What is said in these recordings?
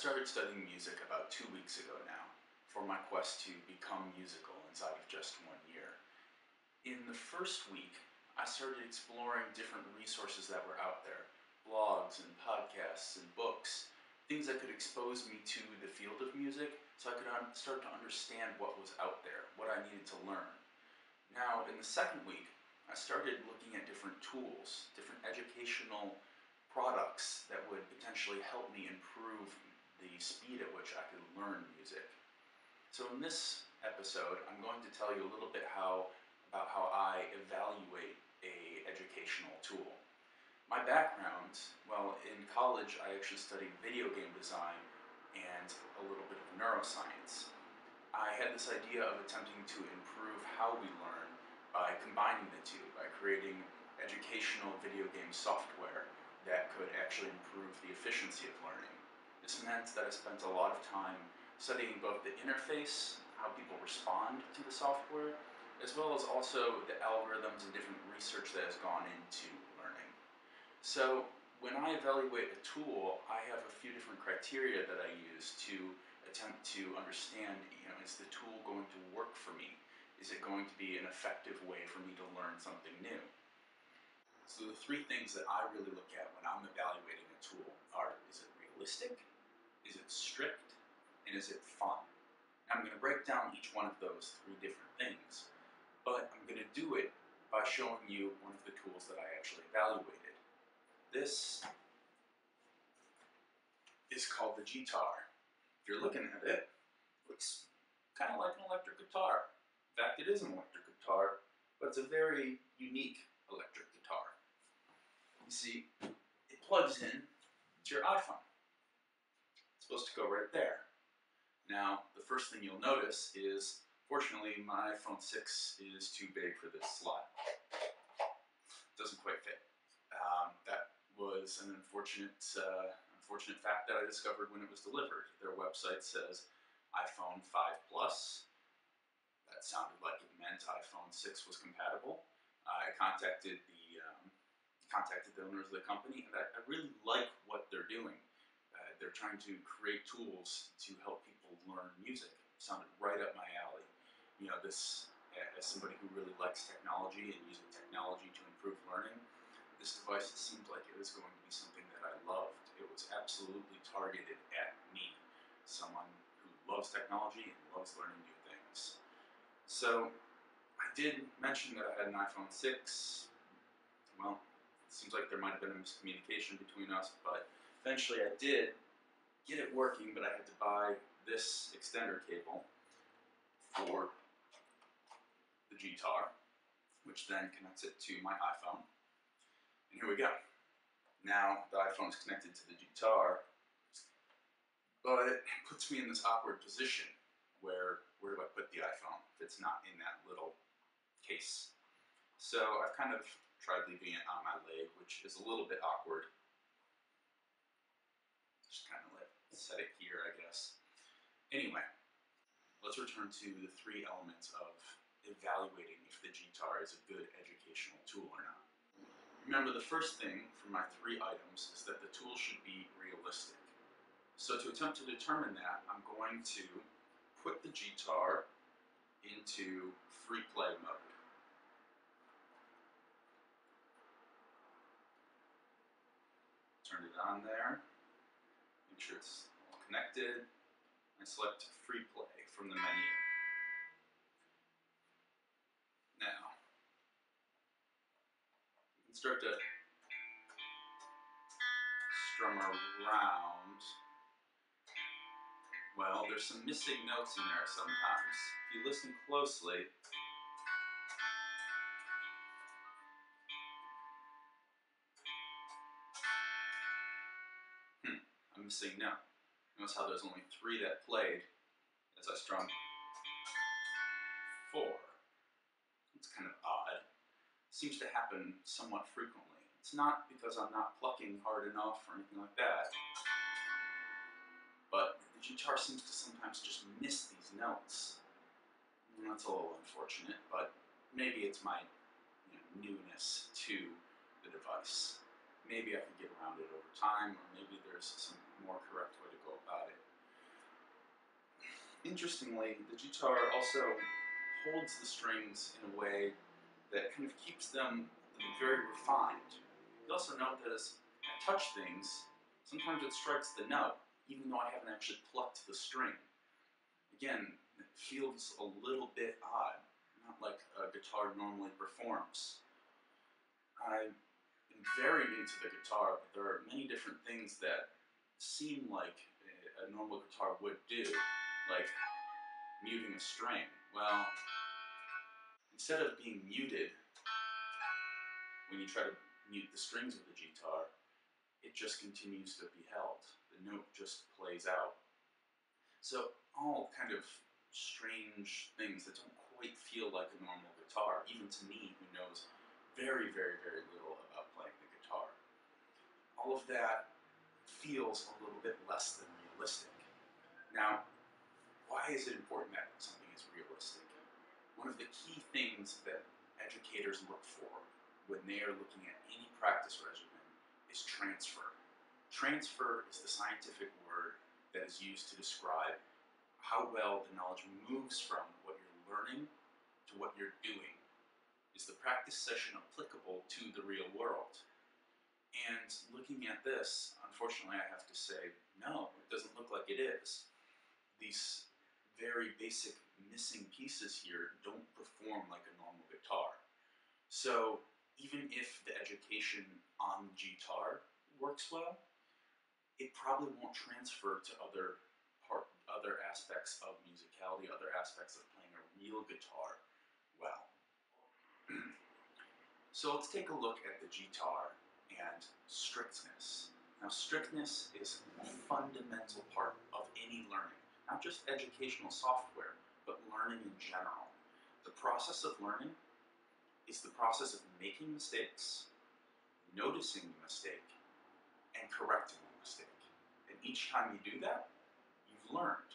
started studying music about two weeks ago now for my quest to become musical inside of just one year. In the first week, I started exploring different resources that were out there blogs and podcasts and books, things that could expose me to the field of music so I could start to understand what was out there, what I needed to learn. Now, in the second week, I started looking at different tools, different educational products that would potentially help me improve the speed at which I could learn music. So in this episode, I'm going to tell you a little bit how about how I evaluate a educational tool. My background, well, in college I actually studied video game design and a little bit of neuroscience. I had this idea of attempting to improve how we learn by combining the two, by creating educational video game software that could actually improve the efficiency of learning. This meant that I spent a lot of time studying both the interface, how people respond to the software, as well as also the algorithms and different research that has gone into learning. So when I evaluate a tool, I have a few different criteria that I use to attempt to understand, you know, is the tool going to work for me? Is it going to be an effective way for me to learn something new? So the three things that I really look at when I'm evaluating a tool are, is it realistic? Is it strict? And is it fun? Now I'm going to break down each one of those three different things, but I'm going to do it by showing you one of the tools that I actually evaluated. This is called the G-Tar. If you're looking at it, it looks kind of like an electric guitar. In fact, it is an electric guitar, but it's a very unique electric guitar. You see, it plugs in to your iPhone. Supposed to go right there. Now, the first thing you'll notice is, fortunately, my iPhone 6 is too big for this slot. It doesn't quite fit. Um, that was an unfortunate, uh, unfortunate fact that I discovered when it was delivered. Their website says iPhone 5 Plus, that sounded like it meant iPhone 6 was compatible. I contacted the um, contacted the owners of the company, and I, I really like what they're doing. They're trying to create tools to help people learn music. It sounded right up my alley. You know, this as somebody who really likes technology and using technology to improve learning, this device seemed like it was going to be something that I loved. It was absolutely targeted at me, someone who loves technology and loves learning new things. So I did mention that I had an iPhone 6. Well, it seems like there might have been a miscommunication between us, but eventually I did get it working, but I had to buy this extender cable for the G-Tar, which then connects it to my iPhone. And here we go. Now the iPhone is connected to the G-Tar, but it puts me in this awkward position where where do I put the iPhone if it's not in that little case? So I've kind of tried leaving it on my leg, which is a little bit awkward. Just kind of set it here, I guess. Anyway, let's return to the three elements of evaluating if the G-Tar is a good educational tool or not. Remember, the first thing for my three items is that the tool should be realistic. So to attempt to determine that, I'm going to put the G-Tar into free play mode. Turn it on there, make sure it's connected, and select free play from the menu. Now, you can start to strum around well, there's some missing notes in there sometimes. If you listen closely, hmm, I'm missing note. Notice how there's only three that played as I strum four. It's kind of odd. seems to happen somewhat frequently. It's not because I'm not plucking hard enough or anything like that but the G-Tar seems to sometimes just miss these notes. And that's a little unfortunate, but maybe it's my you know, newness to the device. Maybe I could get around it over time, or maybe there's some more correct way to go about it. Interestingly, the guitar also holds the strings in a way that kind of keeps them very refined. You also note that as I touch things, sometimes it strikes the note, even though I haven't actually plucked the string. Again, it feels a little bit odd, not like a guitar normally performs. I'm very new to the guitar, but there are many different things that seem like a normal guitar would do, like muting a string. Well, instead of being muted when you try to mute the strings of the guitar, it just continues to be held. The note just plays out. So all kind of strange things that don't quite feel like a normal guitar, even to me who knows very, very, very little about playing the guitar. All of that feels a little bit less than realistic. Now, why is it important that something is realistic? One of the key things that educators look for when they are looking at any practice regimen is transfer. Transfer is the scientific word that is used to describe how well the knowledge moves from what you're learning to what you're doing. Is the practice session applicable to the real world? And looking at this, unfortunately, I have to say, no, it doesn't look like it is. These very basic missing pieces here don't perform like a normal guitar. So even if the education on guitar works well, it probably won't transfer to other part, other aspects of musicality, other aspects of playing a real guitar well. so let's take a look at the guitar and strictness. Now strictness is a fundamental part of any learning, not just educational software, but learning in general. The process of learning is the process of making mistakes, noticing the mistake, and correcting the mistake. And each time you do that, you've learned.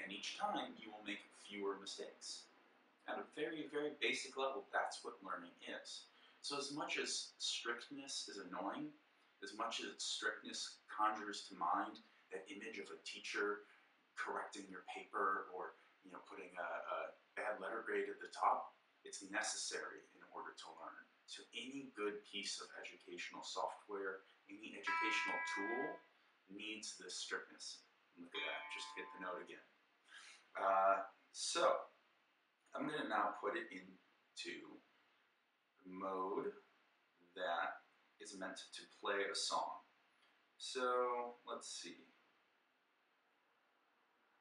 And each time you will make fewer mistakes. At a very, very basic level, that's what learning is. So as much as strictness is annoying, as much as strictness conjures to mind that image of a teacher correcting your paper or you know putting a, a bad letter grade at the top, it's necessary in order to learn. So any good piece of educational software, any educational tool needs this strictness. Look at that, just hit the note again. Uh, so, I'm going to now put it into mode that is meant to play a song. So let's see.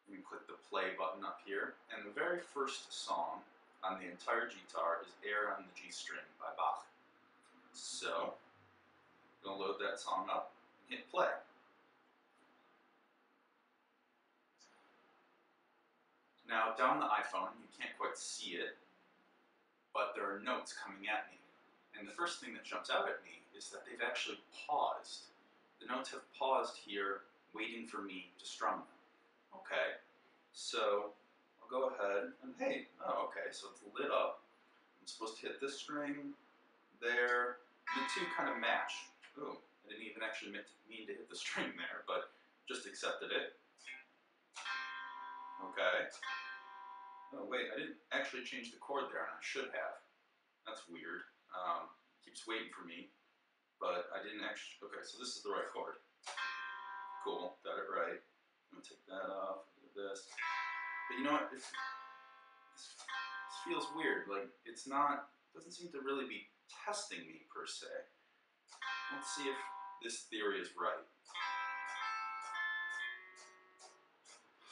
You can click the play button up here, and the very first song on the entire guitar is Air on the G string by Bach. So, I'm going to load that song up and hit play. Now, down the iPhone, you can't quite see it, but there are notes coming at me. And the first thing that jumps out at me is that they've actually paused. The notes have paused here, waiting for me to strum them. Okay, so I'll go ahead and hey, oh, okay, so it's lit up. I'm supposed to hit this string, there. The two kind of match. Ooh, I didn't even actually mean to hit the string there, but just accepted it. Okay. Oh wait, I didn't actually change the chord there, and I should have. That's weird. Um, keeps waiting for me, but I didn't actually. Okay, so this is the right chord. Cool, got it right. I'm gonna take that off. This. But you know what? It's, this, feels weird. Like it's not. Doesn't seem to really be testing me per se. Let's see if this theory is right.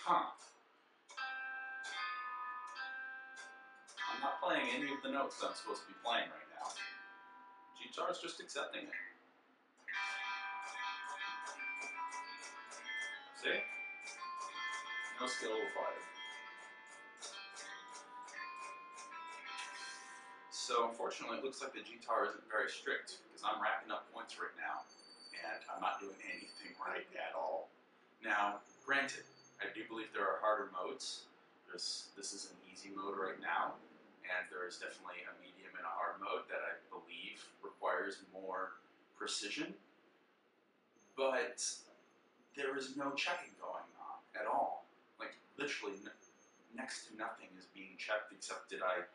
Huh. I'm not playing any of the notes I'm supposed to be playing right now. Guitar is just accepting it. See? Required. So unfortunately, it looks like the guitar isn't very strict because I'm racking up points right now and I'm not doing anything right at all. Now, granted, I do believe there are harder modes. There's, this is an easy mode right now, and there is definitely a medium and a hard mode that I believe requires more precision. But there is no checking going on at all. Literally, n- next to nothing is being checked except did I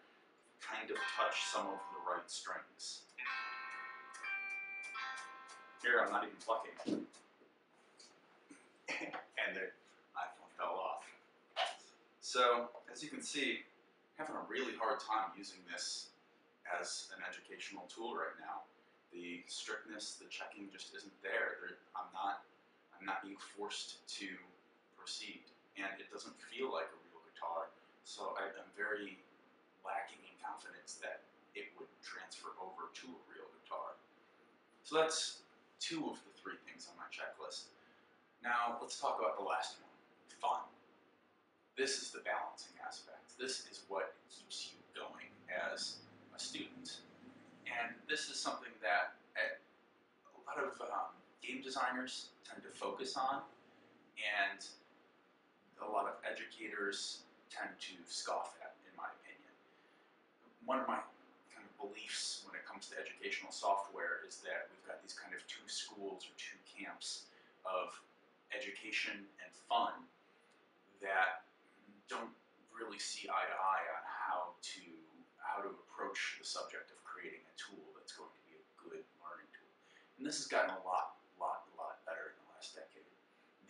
kind of touch some of the right strings. Here, I'm not even plucking. and the iPhone fell off. So, as you can see, I'm having a really hard time using this as an educational tool right now. The strictness, the checking just isn't there. there I'm not I'm not being forced to. And it doesn't feel like a real guitar. So I, I'm very lacking in confidence that it would transfer over to a real guitar. So that's two of the three things on my checklist. Now let's talk about the last one, fun. This is the balancing aspect. This is what keeps you going as a student. And this is something that a lot of um, game designers tend to focus on, and a lot of educators tend to scoff at, in my opinion. One of my kind of beliefs when it comes to educational software is that we've got these kind of two schools or two camps of education and fun that don't really see eye to eye on how to how to approach the subject of creating a tool that's going to be a good learning tool. And this has gotten a lot, lot better in the last decade.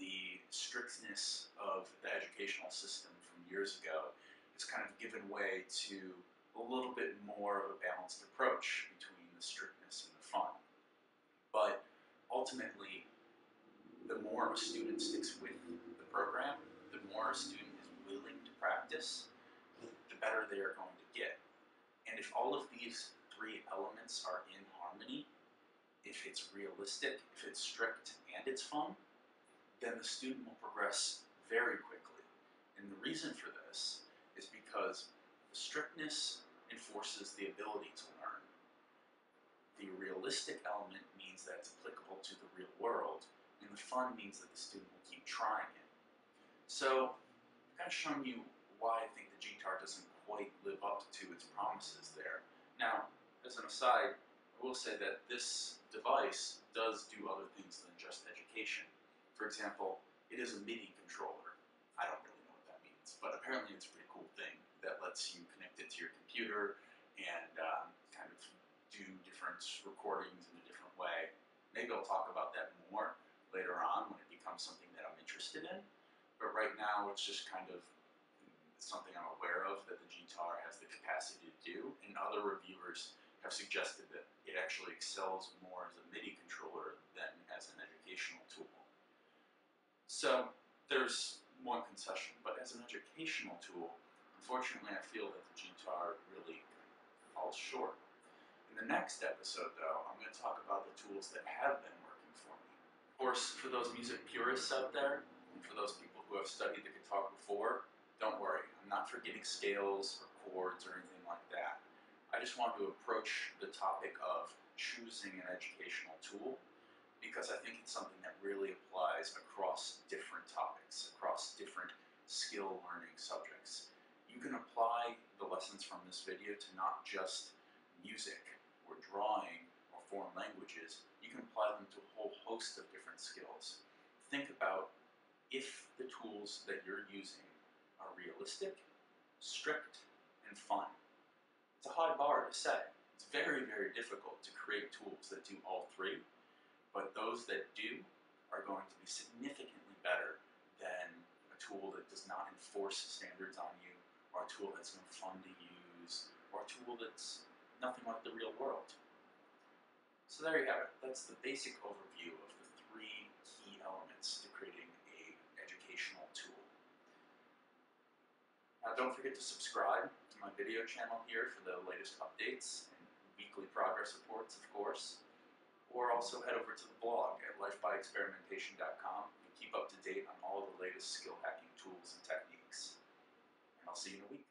The strictness of the educational system from years ago has kind of given way to a little bit more of a balanced approach between the strictness and the fun. But ultimately, the more a student sticks with the program, the more a student is willing to practice, the better they are going to get. And if all of these three elements are in harmony, if it's realistic, if it's strict, and it's fun, then the student will progress very quickly. And the reason for this is because the strictness enforces the ability to learn. The realistic element means that it's applicable to the real world, and the fun means that the student will keep trying it. So, I've kind of shown you why I think the GTAR doesn't quite live up to its promises there. Now, as an aside, I will say that this device does do other things than just education. For example, it is a MIDI controller. I don't really know what that means, but apparently it's a pretty cool thing that lets you connect it to your computer and um, kind of do different recordings in a different way. Maybe I'll talk about that more later on when it becomes something that I'm interested in. But right now, it's just kind of something I'm aware of that the GTAR has the capacity to do, and other reviewers have suggested that it actually excels more as a MIDI controller than as an educational tool. So there's one concession, but as an educational tool, unfortunately, I feel that the GTAR really falls short. In the next episode, though, I'm going to talk about the tools that have been working for me. Of course, for those music purists out there, and for those people who have studied the guitar before, don't worry, I'm not forgetting scales or chords or anything like that. I just want to approach the topic of choosing an educational tool because I think it's something that really applies across different topics, across different skill learning subjects. You can apply the lessons from this video to not just music or drawing or foreign languages, you can apply them to a whole host of different skills. Think about if the tools that you're using are realistic, strict, and fun. It's a high bar to set. It's very, very difficult to create tools that do all three, but those that do are going to be significantly better than a tool that does not enforce standards on you, or a tool that's no fun to use, or a tool that's nothing like the real world. So there you have it. That's the basic overview of the three key elements to creating a educational tool. Now don't forget to subscribe to my video channel here for the latest updates and weekly progress reports, of course or also head over to the blog at lifebyexperimentation.com and keep up to date on all the latest skill hacking tools and techniques. And I'll see you in a week.